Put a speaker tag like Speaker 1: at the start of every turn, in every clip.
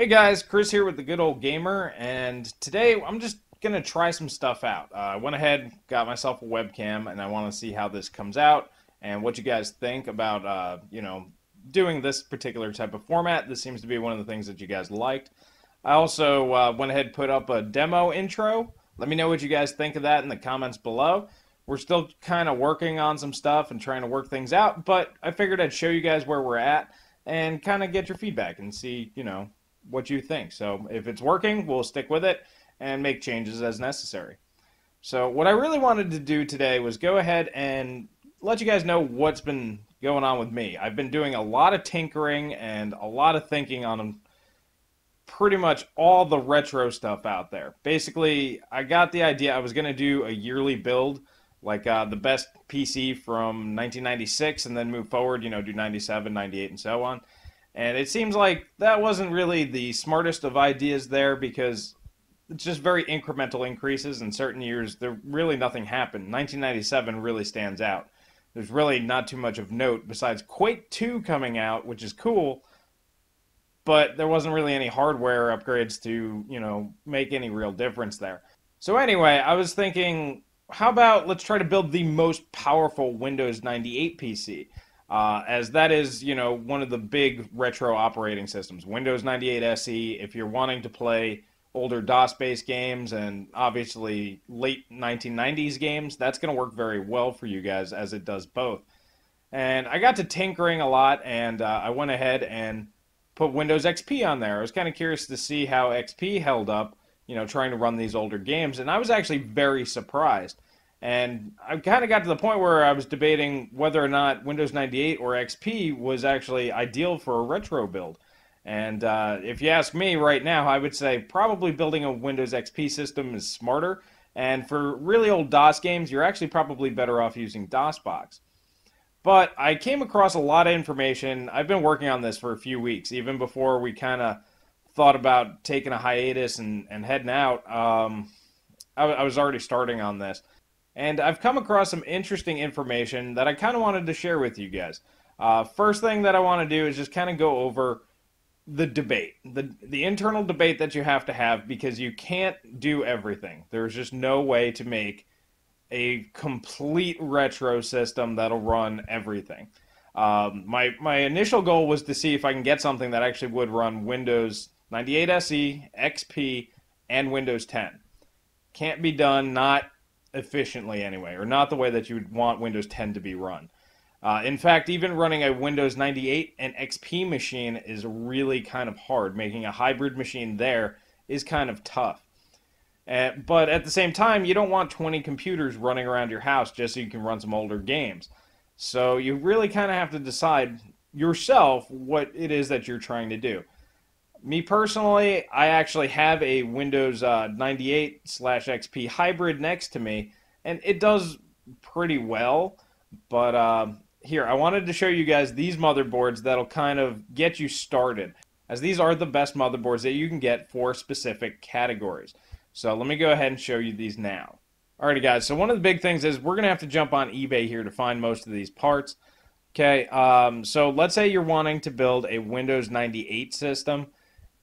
Speaker 1: Hey guys, Chris here with the Good Old Gamer, and today I'm just gonna try some stuff out. Uh, I went ahead, got myself a webcam, and I want to see how this comes out and what you guys think about, uh, you know, doing this particular type of format. This seems to be one of the things that you guys liked. I also uh, went ahead put up a demo intro. Let me know what you guys think of that in the comments below. We're still kind of working on some stuff and trying to work things out, but I figured I'd show you guys where we're at and kind of get your feedback and see, you know, what you think. So if it's working, we'll stick with it and make changes as necessary. So what I really wanted to do today was go ahead and let you guys know what's been going on with me. I've been doing a lot of tinkering and a lot of thinking on pretty much all the retro stuff out there. Basically, I got the idea I was going to do a yearly build, like uh, the best PC from 1996, and then move forward, you know, do 97, 98, and so on. And it seems like that wasn't really the smartest of ideas there because it's just very incremental increases. In certain years, there really nothing happened. 1997 really stands out. There's really not too much of note besides Quake 2 coming out, which is cool, but there wasn't really any hardware upgrades to, you know, make any real difference there. So anyway, I was thinking, how about let's try to build the most powerful Windows 98 PC? Uh, as that is, you know, one of the big retro operating systems. Windows 98 SE, if you're wanting to play older DOS-based games and obviously late 1990s games, that's going to work very well for you guys as it does both. And I got to tinkering a lot, and uh, I went ahead and put Windows XP on there. I was kind of curious to see how XP held up, you know, trying to run these older games, and I was actually very surprised. And I kind of got to the point where I was debating whether or not Windows 98 or XP was actually ideal for a retro build. And uh, if you ask me right now, I would say probably building a Windows XP system is smarter. And for really old DOS games, you're actually probably better off using DOSBox. But I came across a lot of information. I've been working on this for a few weeks, even before we kind of thought about taking a hiatus and, and heading out. Um, I, I was already starting on this. And I've come across some interesting information that I kind of wanted to share with you guys. Uh, first thing that I want to do is just kind of go over the debate, the the internal debate that you have to have because you can't do everything. There's just no way to make a complete retro system that'll run everything. Um, my my initial goal was to see if I can get something that actually would run Windows 98 SE, XP, and Windows 10. Can't be done. Not efficiently anyway, or not the way that you would want Windows 10 to be run. Uh, in fact, even running a Windows 98 and XP machine is really kind of hard. Making a hybrid machine there is kind of tough. Uh, but at the same time, you don't want 20 computers running around your house just so you can run some older games. So you really kind of have to decide yourself what it is that you're trying to do. Me personally, I actually have a Windows uh, 98 slash XP hybrid next to me, and it does pretty well. But uh, here, I wanted to show you guys these motherboards that'll kind of get you started, as these are the best motherboards that you can get for specific categories. So let me go ahead and show you these now. Alrighty guys, so one of the big things is we're going to have to jump on eBay here to find most of these parts. Okay, um, so let's say you're wanting to build a Windows 98 system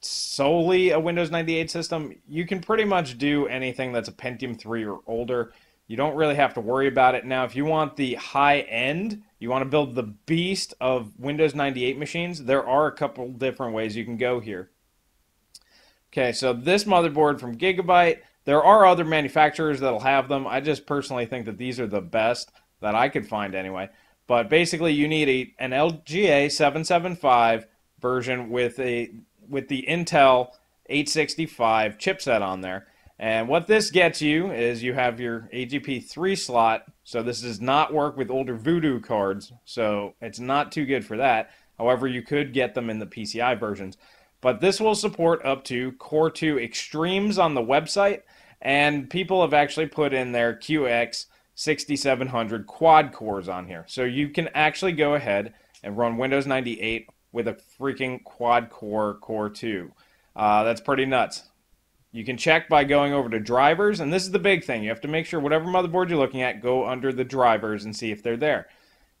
Speaker 1: solely a Windows 98 system, you can pretty much do anything that's a Pentium 3 or older. You don't really have to worry about it. Now, if you want the high end, you want to build the beast of Windows 98 machines, there are a couple different ways you can go here. Okay, so this motherboard from Gigabyte, there are other manufacturers that'll have them. I just personally think that these are the best that I could find anyway. But basically, you need a, an LGA 775 version with a with the Intel 865 chipset on there. And what this gets you is you have your AGP 3 slot. So this does not work with older Voodoo cards. So it's not too good for that. However, you could get them in the PCI versions. But this will support up to Core 2 Extremes on the website. And people have actually put in their QX 6700 quad cores on here. So you can actually go ahead and run Windows 98 with a freaking quad core Core 2. Uh, that's pretty nuts. You can check by going over to drivers, and this is the big thing. You have to make sure whatever motherboard you're looking at, go under the drivers and see if they're there.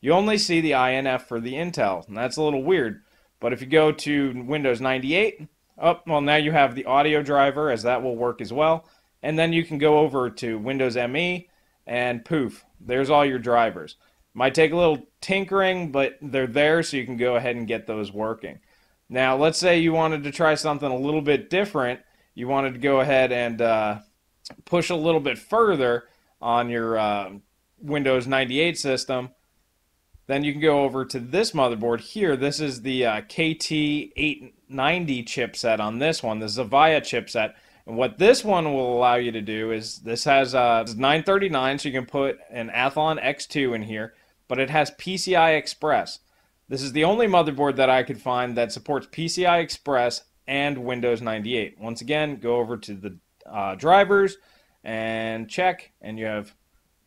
Speaker 1: You only see the INF for the Intel, and that's a little weird. But if you go to Windows 98, Oh, well, now you have the audio driver, as that will work as well. And then you can go over to Windows ME, and poof, there's all your drivers. Might take a little tinkering, but they're there, so you can go ahead and get those working. Now, let's say you wanted to try something a little bit different. You wanted to go ahead and uh, push a little bit further on your uh, Windows 98 system. Then you can go over to this motherboard here. This is the uh, KT890 chipset on this one, the Zavaya chipset. And what this one will allow you to do is this has uh, 939, so you can put an Athlon X2 in here, but it has PCI Express. This is the only motherboard that I could find that supports PCI Express and Windows 98. Once again, go over to the uh, drivers and check, and you have,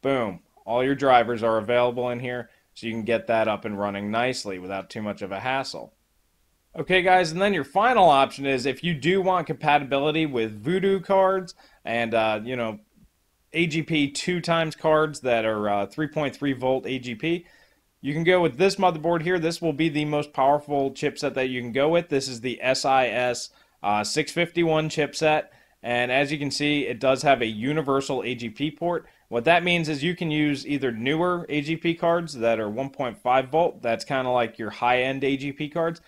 Speaker 1: boom, all your drivers are available in here, so you can get that up and running nicely without too much of a hassle. Okay, guys, and then your final option is if you do want compatibility with Voodoo cards and, uh, you know, AGP two times cards that are uh, 3.3 volt AGP, you can go with this motherboard here. This will be the most powerful chipset that you can go with. This is the SIS uh, 651 chipset. And as you can see, it does have a universal AGP port. What that means is you can use either newer AGP cards that are 1.5 volt. That's kind of like your high-end AGP cards.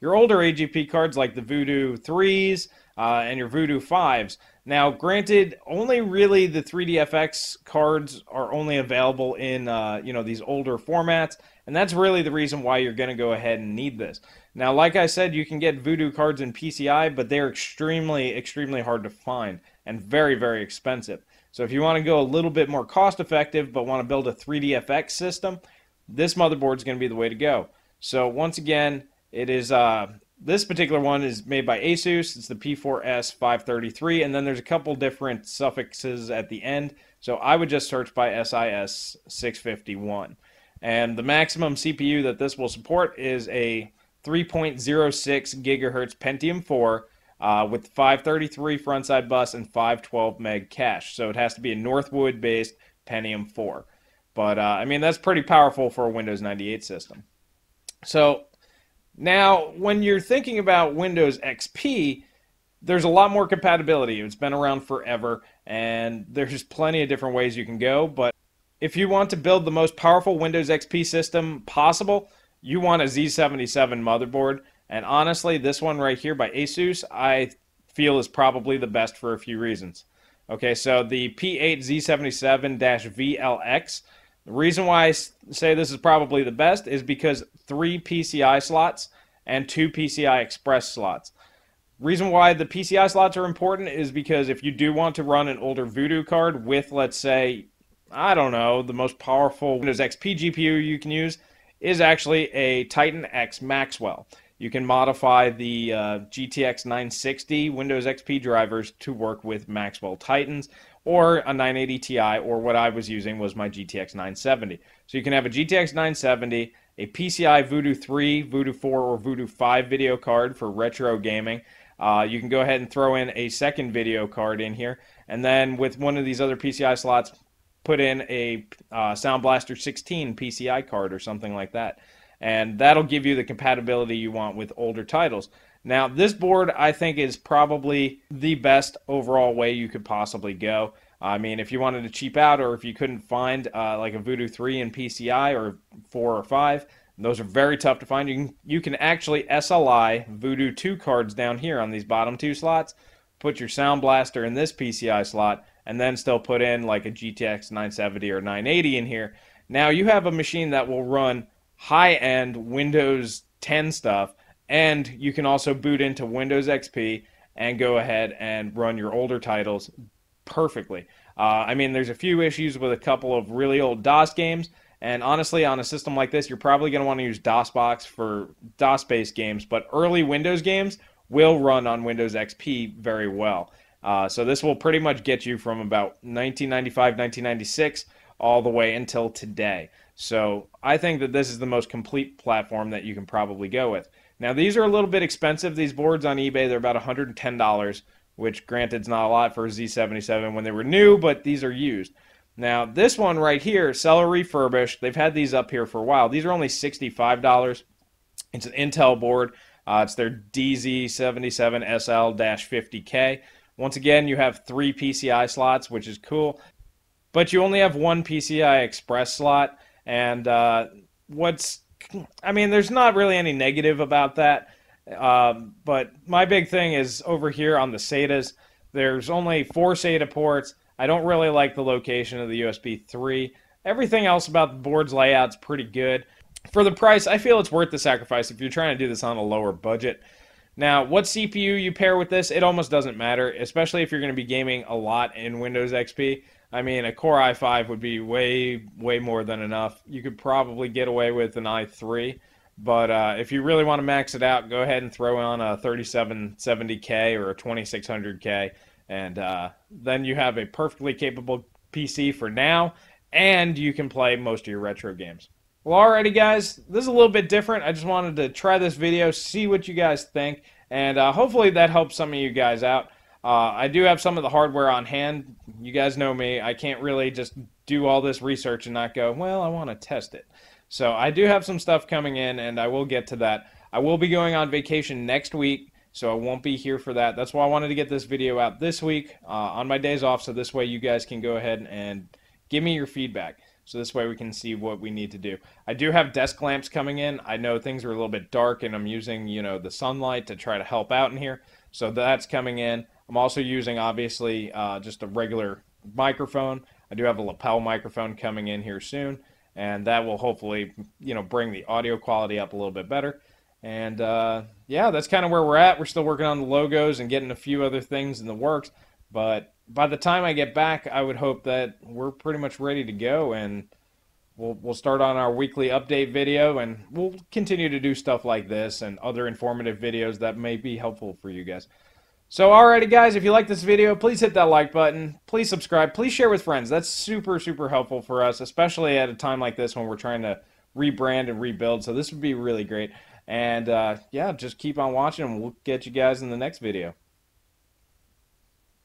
Speaker 1: Your older AGP cards like the Voodoo 3s uh, and your Voodoo 5s. Now, granted, only really the 3DFX cards are only available in uh, you know these older formats, and that's really the reason why you're going to go ahead and need this. Now, like I said, you can get Voodoo cards in PCI, but they're extremely, extremely hard to find and very, very expensive. So if you want to go a little bit more cost effective, but want to build a 3DFX system, this motherboard is going to be the way to go. So once again, it is uh, this particular one is made by Asus. It's the P4S 533, and then there's a couple different suffixes at the end. So I would just search by SIS 651. And the maximum CPU that this will support is a 3.06 gigahertz Pentium 4 uh, with 533 frontside bus and 512 meg cache. So it has to be a Northwood based Pentium 4. But uh, I mean, that's pretty powerful for a Windows 98 system. So now, when you're thinking about Windows XP, there's a lot more compatibility. It's been around forever, and there's plenty of different ways you can go. But if you want to build the most powerful Windows XP system possible, you want a Z77 motherboard. And honestly, this one right here by Asus, I feel is probably the best for a few reasons. Okay, so the P8 Z77-VLX the reason why I say this is probably the best is because three PCI slots and two PCI Express slots. Reason why the PCI slots are important is because if you do want to run an older Voodoo card with, let's say, I don't know, the most powerful Windows XP GPU you can use is actually a Titan X Maxwell. You can modify the uh, GTX 960 Windows XP drivers to work with Maxwell Titans or a 980 Ti, or what I was using was my GTX 970. So you can have a GTX 970, a PCI Voodoo 3, Voodoo 4, or Voodoo 5 video card for retro gaming. Uh, you can go ahead and throw in a second video card in here, and then with one of these other PCI slots, put in a uh, Sound Blaster 16 PCI card or something like that and that'll give you the compatibility you want with older titles. Now, this board I think is probably the best overall way you could possibly go. I mean, if you wanted to cheap out or if you couldn't find uh, like a Voodoo 3 in PCI or 4 or 5, those are very tough to find. You can, you can actually SLI Voodoo 2 cards down here on these bottom two slots, put your Sound Blaster in this PCI slot, and then still put in like a GTX 970 or 980 in here. Now you have a machine that will run high end Windows 10 stuff, and you can also boot into Windows XP and go ahead and run your older titles perfectly. Uh, I mean, there's a few issues with a couple of really old DOS games, and honestly, on a system like this, you're probably going to want to use DOSBox for DOS based games, but early Windows games will run on Windows XP very well. Uh, so this will pretty much get you from about 1995, 1996 all the way until today. So I think that this is the most complete platform that you can probably go with. Now these are a little bit expensive. These boards on eBay they're about $110, which granted is not a lot for a Z77 when they were new, but these are used. Now this one right here, seller refurbished. They've had these up here for a while. These are only $65. It's an Intel board. Uh, it's their DZ77SL-50K. Once again, you have three PCI slots, which is cool, but you only have one PCI Express slot. And uh, what's, I mean, there's not really any negative about that. Um, but my big thing is over here on the SATAs, there's only four SATA ports. I don't really like the location of the USB 3. Everything else about the board's layout's pretty good. For the price, I feel it's worth the sacrifice if you're trying to do this on a lower budget. Now, what CPU you pair with this, it almost doesn't matter, especially if you're going to be gaming a lot in Windows XP. I mean, a Core i5 would be way, way more than enough. You could probably get away with an i3, but uh, if you really want to max it out, go ahead and throw on a 3770K or a 2600K, and uh, then you have a perfectly capable PC for now, and you can play most of your retro games. Well, alrighty, guys, this is a little bit different. I just wanted to try this video, see what you guys think, and uh, hopefully that helps some of you guys out. Uh, I do have some of the hardware on hand. You guys know me. I can't really just do all this research and not go, well, I want to test it. So I do have some stuff coming in, and I will get to that. I will be going on vacation next week, so I won't be here for that. That's why I wanted to get this video out this week uh, on my days off, so this way you guys can go ahead and give me your feedback. So this way we can see what we need to do. I do have desk lamps coming in. I know things are a little bit dark, and I'm using, you know, the sunlight to try to help out in here. So that's coming in. I'm also using, obviously, uh, just a regular microphone. I do have a lapel microphone coming in here soon and that will hopefully you know bring the audio quality up a little bit better. And uh, yeah, that's kind of where we're at. We're still working on the logos and getting a few other things in the works. But by the time I get back, I would hope that we're pretty much ready to go and we'll we'll start on our weekly update video and we'll continue to do stuff like this and other informative videos that may be helpful for you guys. So, alrighty, guys, if you like this video, please hit that like button. Please subscribe. Please share with friends. That's super, super helpful for us, especially at a time like this when we're trying to rebrand and rebuild. So, this would be really great. And, uh, yeah, just keep on watching, and we'll get you guys in the next video.